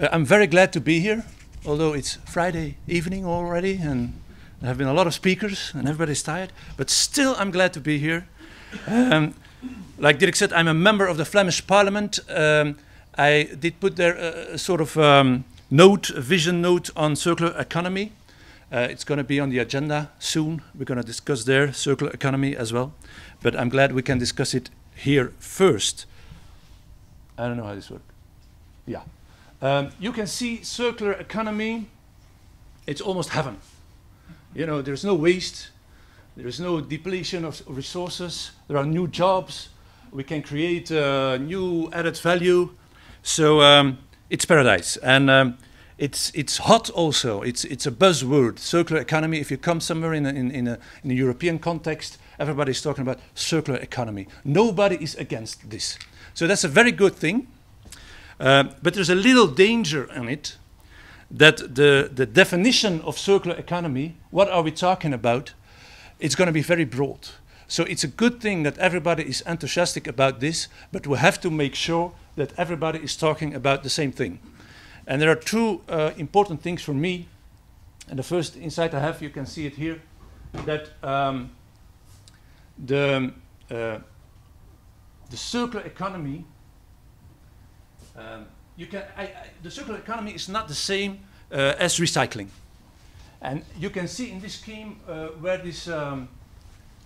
Uh, I'm very glad to be here, although it's Friday evening already and there have been a lot of speakers and everybody's tired, but still I'm glad to be here. Um, like Dirk said, I'm a member of the Flemish Parliament. Um, I did put there a, a sort of um, note, a vision note on circular economy. Uh, it's going to be on the agenda soon. We're going to discuss there circular economy as well. But I'm glad we can discuss it here first. I don't know how this works. Yeah. Um, you can see circular economy, it's almost heaven. You know, there's no waste, there's no depletion of resources, there are new jobs, we can create uh, new added value. So um, it's paradise. And um, it's, it's hot also. It's, it's a buzzword, circular economy. If you come somewhere in a, in, in, a, in a European context, everybody's talking about circular economy. Nobody is against this. So that's a very good thing. Uh, but there's a little danger in it that the, the definition of circular economy, what are we talking about, it's going to be very broad. So it's a good thing that everybody is enthusiastic about this, but we have to make sure that everybody is talking about the same thing. And there are two uh, important things for me. And the first insight I have, you can see it here, that um, the, uh, the circular economy, um, you can, I, I, the circular economy is not the same uh, as recycling. And you can see in this scheme uh, where this um,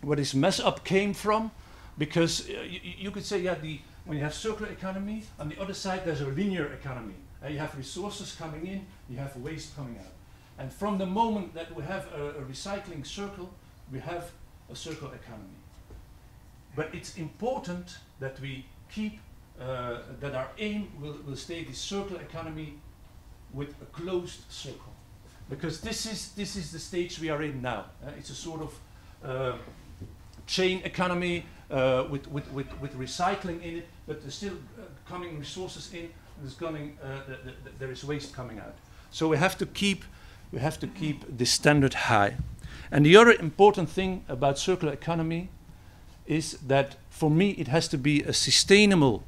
where this mess up came from, because uh, you, could say, yeah, the, when you have circular economy, on the other side there's a linear economy. Uh, you have resources coming in, you have waste coming out. And from the moment that we have a, a recycling circle, we have a circular economy. But it's important that we keep, uh, that our aim will, will stay the circular economy with a closed circle. Because this is, this is the stage we are in now. Uh, it's a sort of uh, chain economy uh, with, with, with, with recycling in it, but there's still uh, coming resources in, there's coming, uh, the, the, the, there is waste coming out. So we have to keep, we have to keep the standard high. And the other important thing about circular economy is that for me it has to be a sustainable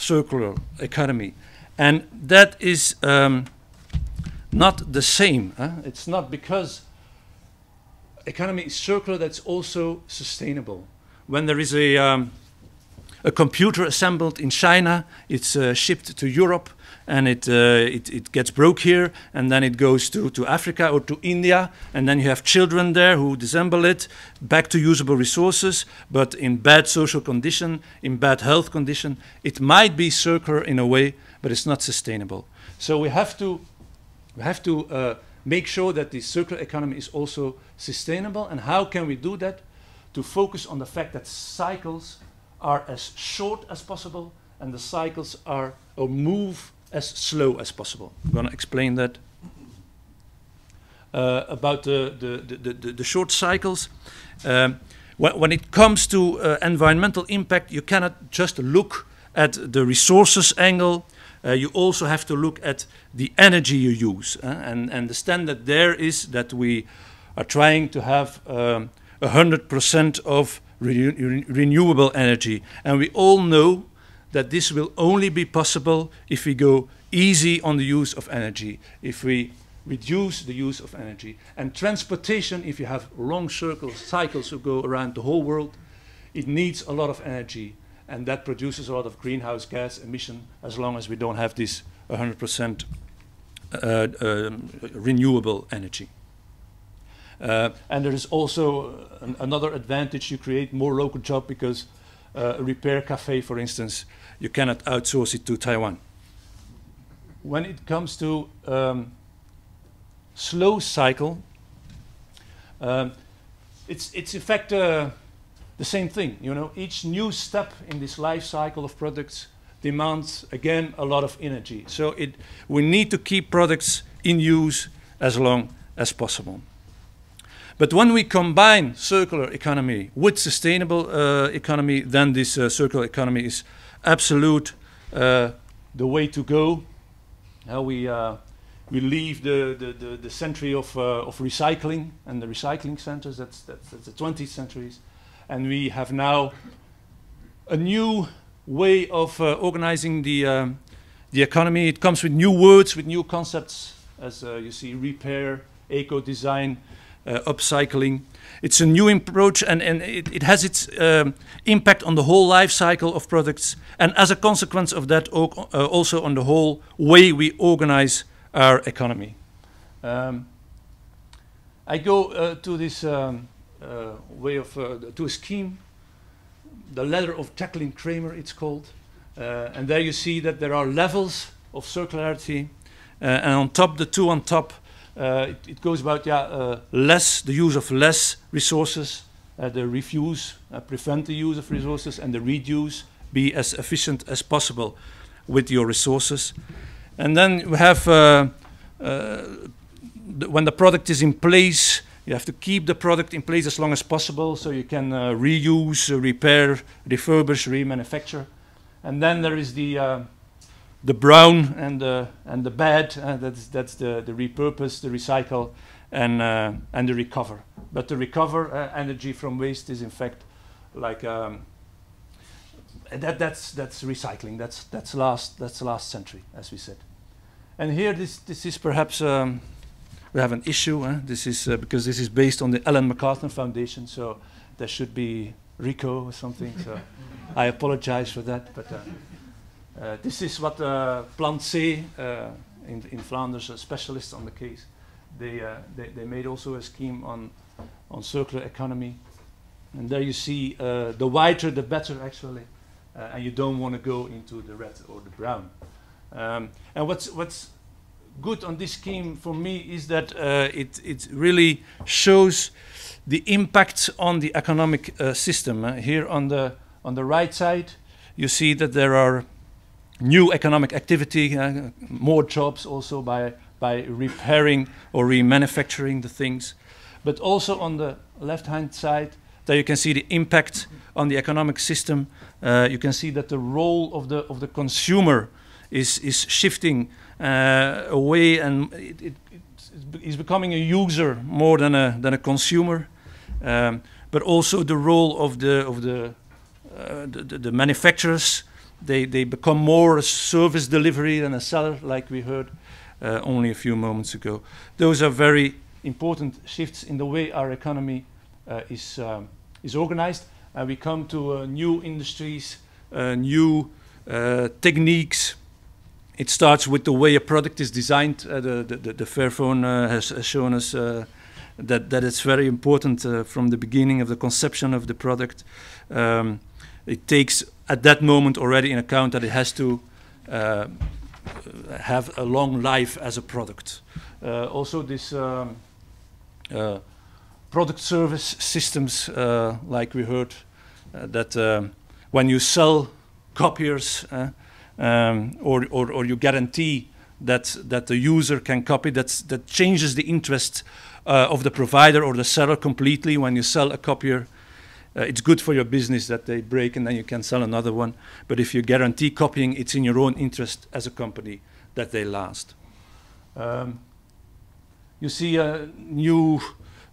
circular economy. And that is um, not the same. Huh? It's not because economy is circular that's also sustainable. When there is a, um, a computer assembled in China, it's uh, shipped to Europe, and it, uh, it, it, gets broke here, and then it goes to, to Africa or to India, and then you have children there who disassemble it back to usable resources, but in bad social condition, in bad health condition. It might be circular in a way, but it's not sustainable. So we have to we have to uh, make sure that the circular economy is also sustainable. And how can we do that? To focus on the fact that cycles are as short as possible and the cycles are or move as slow as possible. I'm going to explain that. Uh, about the, the, the, the, the short cycles. Um, when, when, it comes to uh, environmental impact, you cannot just look at the resources angle uh, you also have to look at the energy you use. Uh, and, and the standard there is that we are trying to have um, 100% of re re renewable energy. And we all know that this will only be possible if we go easy on the use of energy, if we reduce the use of energy. And transportation, if you have long circles, cycles that go around the whole world, it needs a lot of energy and that produces a lot of greenhouse gas emission as long as we don't have this 100% uh, um, renewable energy. Uh, and there is also an, another advantage, you create more local job because uh, repair cafe, for instance, you cannot outsource it to Taiwan. When it comes to um, slow cycle, um, it's, it's in fact uh, the same thing. You know, each new step in this life cycle of products demands again a lot of energy. So it, we need to keep products in use as long as possible. But when we combine circular economy with sustainable uh, economy, then this uh, circular economy is absolute uh, the way to go. How we uh, we leave the, the, the, the century of, uh, of recycling and the recycling centers. That's, that's, that's the 20th centuries and we have now a new way of uh, organizing the, uh, the economy. It comes with new words, with new concepts, as you see, repair, eco-design, upcycling. It's a new approach and, and it, it has its um, impact on the whole life cycle of products and as a consequence of that uh, also on the whole way we organize our economy. Um, I go uh, to this um, uh, way of, uh, to a scheme, the ladder of Jacqueline Cramer it's called, uh, and there you see that there are levels of circularity and on top, the two on top uh, it, it, goes about yeah, uh, less the use of less resources, uh, the refuse, prevent the use of resources, and the reduce, be as efficient as possible with your resources. And then we have when the product is in place, you have to keep the product in place as long as possible so you can uh, reuse, uh, repair, refurbish, remanufacture. And then there is the uh, the brown and the and the bad. Uh, that's that's the the repurpose, the recycle, and uh, and the recover. But the recover uh, energy from waste is in fact like um, that. That's that's recycling. That's that's last that's last century, as we said. And here this this is perhaps. Um, we have an issue. Eh? This is uh, because this is based on the Ellen MacArthur Foundation, so there should be RICO or something. so I apologize for that, but uh, this is what uh, Plan C uh, in, in Flanders, a specialist on the case, they, uh, they, they, made also a scheme on, on circular economy. And there you see uh, the whiter the better actually, and you don't want to go into the red or the brown. Um, and what's, what's good on this scheme for me is that it, it really shows the impact on the economic system. here on the, on the right side, you see that there are new economic activity, uh, more jobs also by, by repairing or remanufacturing the things. But also on the left-hand side, there you can see the impact on the economic system. Uh, you can see that the role of the, of the consumer is, is shifting uh, away and it, it, it's becoming a user more than a, than a consumer. Um, but also the role of the, of the, uh, the, the manufacturers they, they become more a service delivery than a seller, like we heard uh, only a few moments ago. Those are very important shifts in the way our economy uh, is, um, is organized. And we come to uh, new industries, uh, new uh, techniques. It starts with the way a product is designed. Uh, the, the, the Fairphone has, has, shown us that, that it's very important from the beginning of the conception of the product. Um, it takes at that moment already in account that it has to uh, have a long life as a product. Uh, also, this um, uh, product service systems, uh, like we heard, uh, that um, when you sell copiers uh, um, or, or, or, you guarantee that, that the user can copy, that's, that changes the interest of the provider or the seller completely when you sell a copier uh, it's good for your business that they break and then you can sell another one. But if you guarantee copying, it's in your own interest as a company that they last. Um, you see, uh, new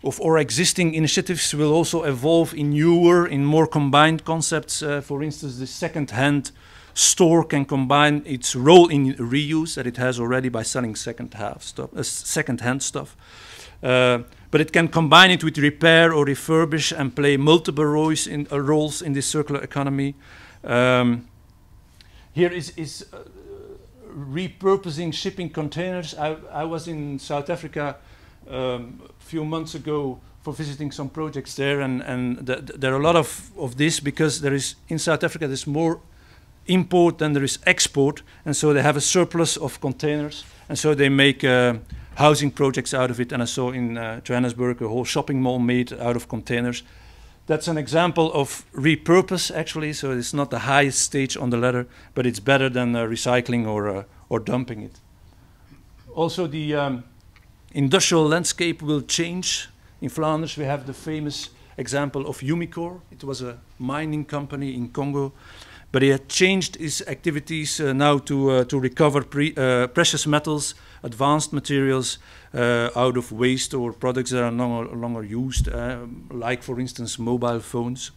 of our existing initiatives will also evolve in newer, in more combined concepts. Uh, for instance, the second-hand store can combine its role in reuse that it has already by selling second-hand stuff, uh, second-hand stuff. But it can combine it with repair or refurbish and play multiple roles in, uh, roles in this circular economy. Um, here is, is uh, repurposing shipping containers. I, I, was in South Africa um, a few months ago for visiting some projects there, and, and th there are a lot of, of this because there is in South Africa there's more import than there is export, and so they have a surplus of containers, and so they make uh, housing projects out of it. And I saw in uh, Johannesburg a whole shopping mall made out of containers. That's an example of repurpose, actually. So it's not the highest stage on the ladder, but it's better than uh, recycling or, uh, or dumping it. Also, the um, industrial landscape will change. In Flanders, we have the famous example of Umicore. It was a mining company in Congo but he had changed his activities uh, now to, uh, to recover uh, precious metals, advanced materials uh, out of waste or products that are no longer used, uh, like, for instance, mobile phones.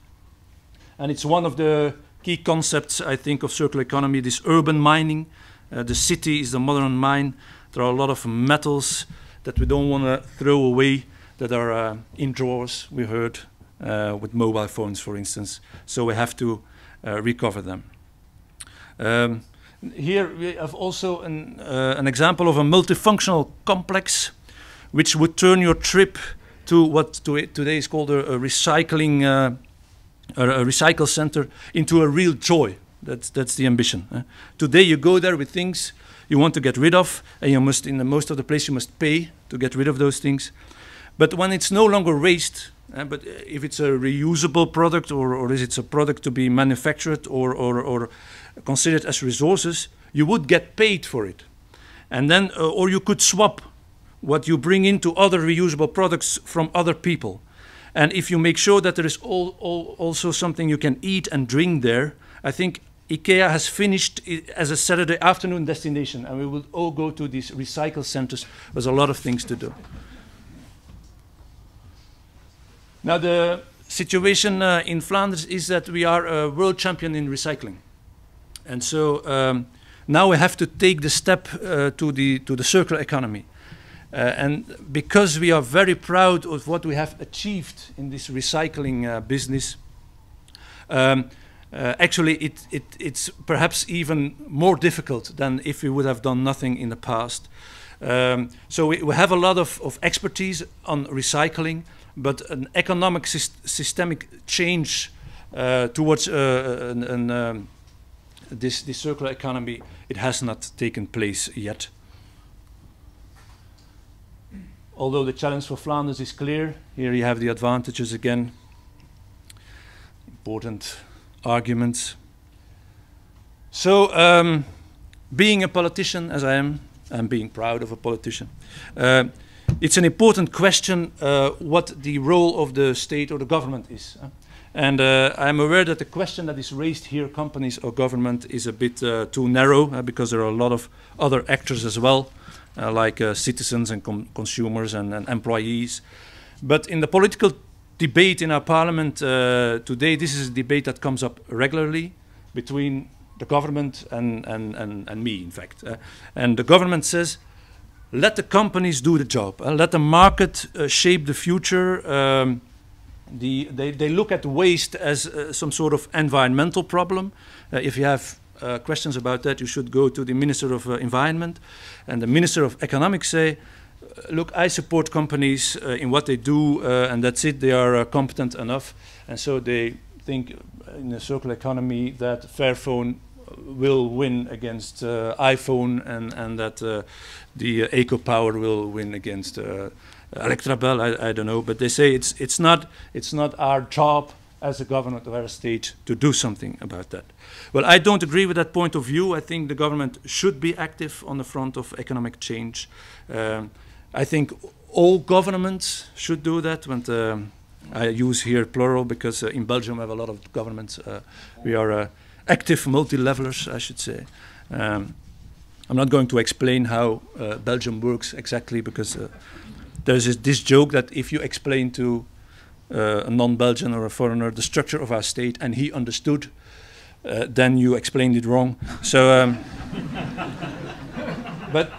And it's one of the key concepts, I think, of circular economy, this urban mining. Uh, the city is the modern mine. There are a lot of metals that we don't want to throw away that are in drawers, we heard, with mobile phones, for instance. So we have to recover them. Um, here we have also an, uh, an example of a multifunctional complex which would turn your trip to what to today is called a, a recycling uh, a, a, recycle center into a real joy. That's that's the ambition. Today you go there with things you want to get rid of, and you must in the most of the place you must pay to get rid of those things. But when it's no longer waste, uh, but if it's a reusable product or, or is it a product to be manufactured or, or, or considered as resources, you would get paid for it. And then, uh, or you could swap what you bring into other reusable products from other people. And if you make sure that there is all, all, also something you can eat and drink there, I think IKEA has finished as a Saturday afternoon destination, and we will all go to these recycle centers. There's a lot of things to do. Now, the situation uh, in Flanders is that we are a world champion in recycling. And so um, now we have to take the step uh, to, the, to the circular economy. Uh, and because we are very proud of what we have achieved in this recycling uh, business, um, uh, actually it, it, it's perhaps even more difficult than if we would have done nothing in the past. Um, so we, we, have a lot of, of, expertise on recycling, but an economic systemic change uh, towards uh, an, an um, this, this circular economy, it has not taken place yet. Although the challenge for Flanders is clear, here you have the advantages again. Important arguments. So, um, being a politician, as I am, and being proud of a politician, uh, it's an important question uh, what the role of the state or the government is. And uh, I'm aware that the question that is raised here, companies or government, is a bit uh, too narrow uh, because there are a lot of other actors as well, uh, like uh, citizens and consumers and, and, employees. But in the political debate in our parliament uh, today, this is a debate that comes up regularly between the government and, and, and, and me, in fact. and the government says, let the companies do the job, let the market shape the future. Um, the, they, they look at waste as uh, some sort of environmental problem. Uh, if you have uh, questions about that, you should go to the Minister of uh, Environment. And the Minister of Economics say, uh, look, I support companies uh, in what they do, and that's it, they are competent enough. And so they think in a circular economy that Fairphone will win against iPhone and, and that the EcoPower will win against Electrabel, I, I don't know, but they say it's, it's, not, it's not our job as a government of our state to do something about that. Well, I don't agree with that point of view. I think the government should be active on the front of economic change. Um, I think all governments should do that. When the, I use here plural because uh, in Belgium we have a lot of governments. Uh, we are uh, active multi-levelers, I should say. Um, I'm not going to explain how uh, Belgium works exactly because uh, there's this, this, joke that if you explain to uh, a non-Belgian or a foreigner the structure of our state and he understood, uh, then you explained it wrong. So, um, but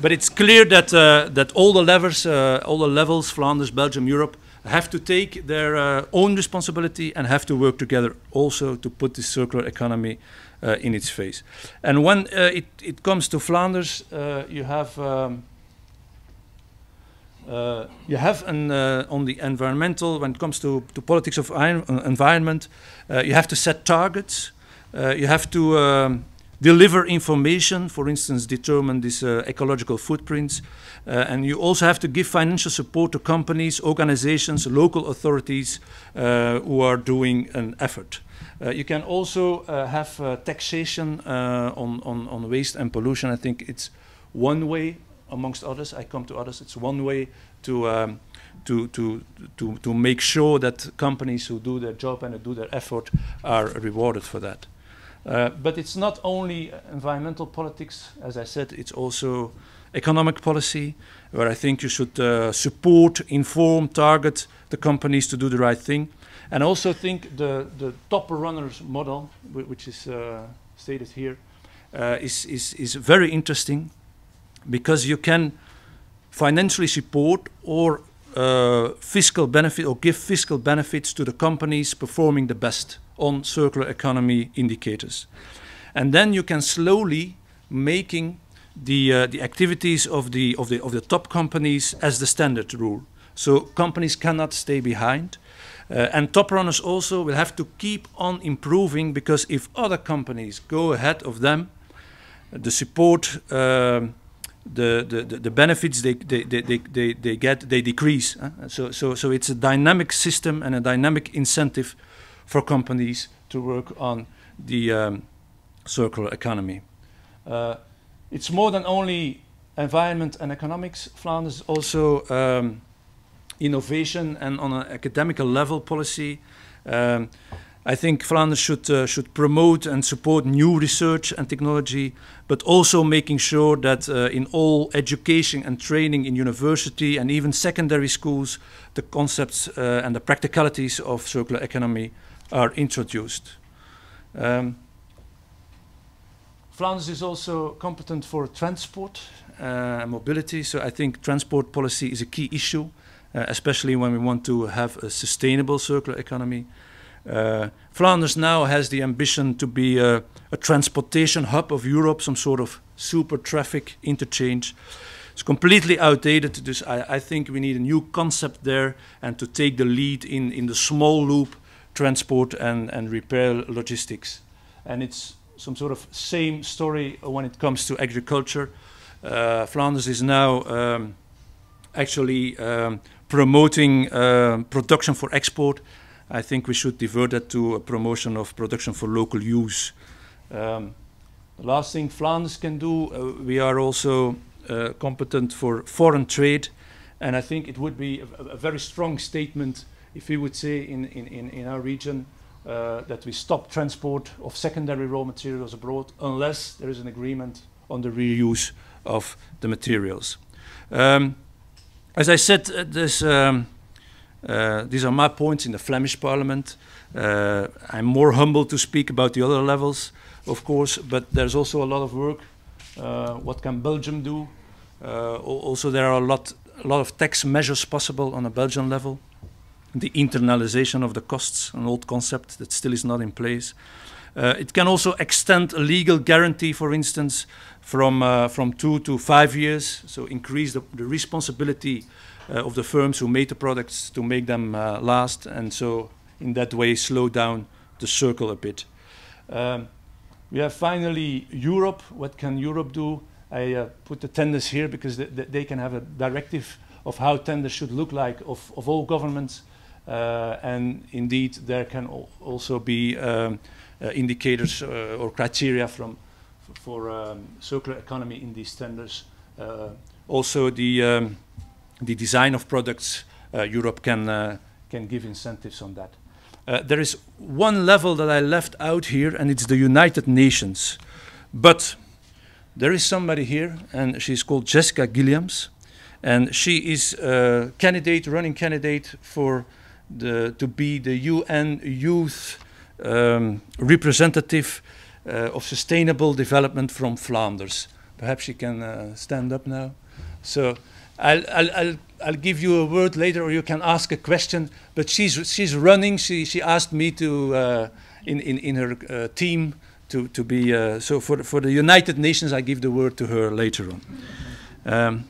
but it's clear that uh, that all the levers, uh, all the levels, Flanders, Belgium, Europe, have to take their uh, own responsibility and have to work together also to put the circular economy uh, in its face. And when it it comes to Flanders, you have. Um, uh, you have an, uh, on the environmental, when it comes to, to politics of uh, environment, uh, you have to set targets. Uh, you have to um, deliver information, for instance, determine these uh, ecological footprints. Uh, and you also have to give financial support to companies, organizations, local authorities uh, who are doing an effort. Uh, you can also have taxation on, on, on waste and pollution. I think it's one way amongst others. I come to others. It's one way to um, to, to, to, to make sure that companies who do their job and do their effort are rewarded for that. Uh, but it's not only environmental politics, as I said, it's also economic policy, where I think you should uh, support, inform, target the companies to do the right thing. And also think the, the top runners model, which is uh, stated here, uh, is, is, is very interesting because you can financially support or uh, fiscal benefit or give fiscal benefits to the companies performing the best on circular economy indicators. And then you can slowly making the, uh, the activities of the, of, the, of the top companies as the standard rule. So companies cannot stay behind. Uh, and top runners also will have to keep on improving because if other companies go ahead of them, the support, um, the, the, the, benefits they, they, they, they, they get, they decrease. So, so, so it's a dynamic system and a dynamic incentive for companies to work on the um, circular economy. Uh, it's more than only environment and economics. Flanders also um, innovation and on an academical level policy. Um, I think Flanders should, uh, should promote and support new research and technology, but also making sure that uh, in all education and training in university and even secondary schools, the concepts uh, and the practicalities of circular economy are introduced. Um, Flanders is also competent for transport and uh, mobility, so I think transport policy is a key issue, uh, especially when we want to have a sustainable circular economy. Uh, Flanders now has the ambition to be a, a, transportation hub of Europe, some sort of super traffic interchange. It's completely outdated. This, I, I, think we need a new concept there and to take the lead in, in the small loop transport and, and repair logistics. And it's some sort of same story when it comes to agriculture. Uh, Flanders is now um, actually um, promoting uh, production for export I think we should divert that to a promotion of production for local use. Um, the last thing Flanders can do, uh, we are also uh, competent for foreign trade, and I think it would be a, a very strong statement if we would say in, in, in, our region uh, that we stop transport of secondary raw materials abroad unless there is an agreement on the reuse of the materials. Um, as I said, uh, this um, uh, these are my points in the Flemish Parliament. Uh, I'm more humble to speak about the other levels, of course, but there's also a lot of work. Uh, what can Belgium do? also, there are a lot, a lot of tax measures possible on a Belgian level. The internalization of the costs, an old concept that still is not in place. Uh, it can also extend a legal guarantee, for instance, from, uh, from two to five years, so increase the, the responsibility uh, of the firms who made the products to make them uh, last, and so in that way slow down the circle a bit. Um, we have finally Europe. What can Europe do? I uh, put the tenders here because th th they can have a directive of how tenders should look like of, of all governments. Uh, and indeed, there can al also be um, uh, indicators uh, or criteria from for um, circular economy in these tenders. also, the um, the design of products, Europe can, can give incentives on that. Uh, there is one level that I left out here, and it's the United Nations. But there is somebody here, and she's called Jessica Gilliams, and she is a candidate, running candidate for the, to be the UN Youth um, representative uh, of sustainable development from Flanders. Perhaps she can uh, stand up now. So I'll, I'll, I'll, I'll, give you a word later or you can ask a question. But she's, she's running. She, she asked me to, uh, in, in, in her uh, team, to, to be. Uh, so for, for the United Nations, I give the word to her later on. Um,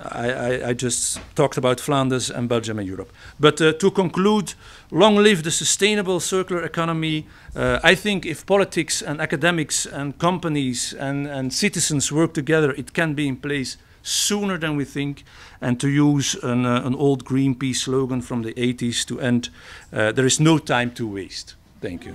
I, I, I, just talked about Flanders and Belgium and Europe. But uh, to conclude, long live the sustainable circular economy. Uh, I think if politics and academics and companies and, and citizens work together, it can be in place sooner than we think. And to use an, uh, an old Greenpeace slogan from the 80s to end, uh, there is no time to waste. Thank you.